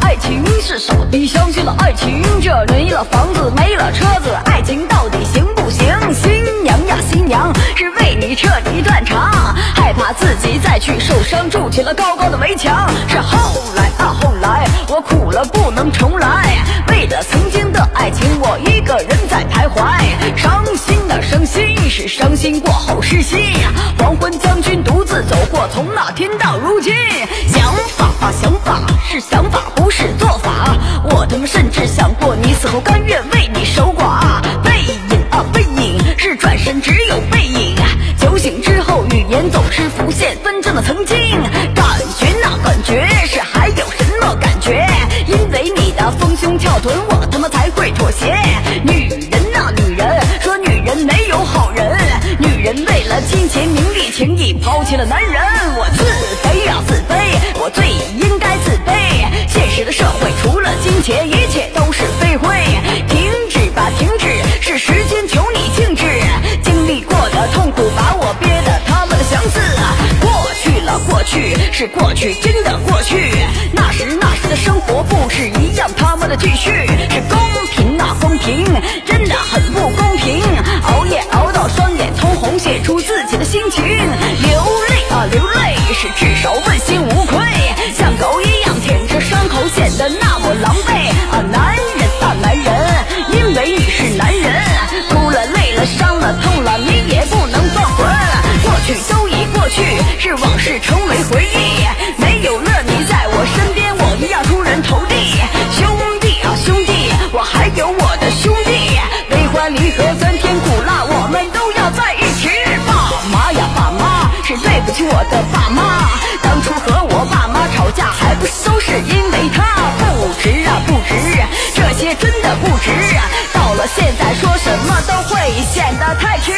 爱情是傻逼相信了爱情，这没了房子没了车子，爱情到底行不行？新娘呀新娘，是为你彻底断肠，害怕自己再去受伤，筑起了高高的围墙。是后来啊后来，我苦了不能重来，为了曾经的爱情，我一个人在徘徊，伤心的伤心，是伤心过后失心。黄昏将军独自走过，从那天到如今，想法啊想法是想法，死后甘愿为你守寡。背影啊背影，是转身只有背影。酒醒之后，语言总是浮现纷争的曾经。感觉那感觉是还有什么感觉？因为你的丰胸翘臀，我他妈才会妥协。女人呐女人，说女人没有好人。女人为了金钱名利情义，抛弃了男人。我自卑呀自卑，我最应该自卑。现实的社会除了金钱，是过去，真的过去。那时那时的生活不是一样他妈的继续，是公平啊公平，真的很不公平。熬夜熬到双眼通红，写出自己的心情，流泪啊流泪，是至少问心无愧。像狗一样舔着伤口，显得那么狼狈啊！那去，是往事成为回忆。没有了你在我身边，我一样出人头地。兄弟啊兄弟，我还有我的兄弟，悲欢离合酸甜苦辣，我们都要在一起。爸妈呀爸妈，是对不起我的爸妈，当初和我爸妈吵架，还不是都是因为他不值啊不值，这些真的不值。到了现在，说什么都会显得太迟。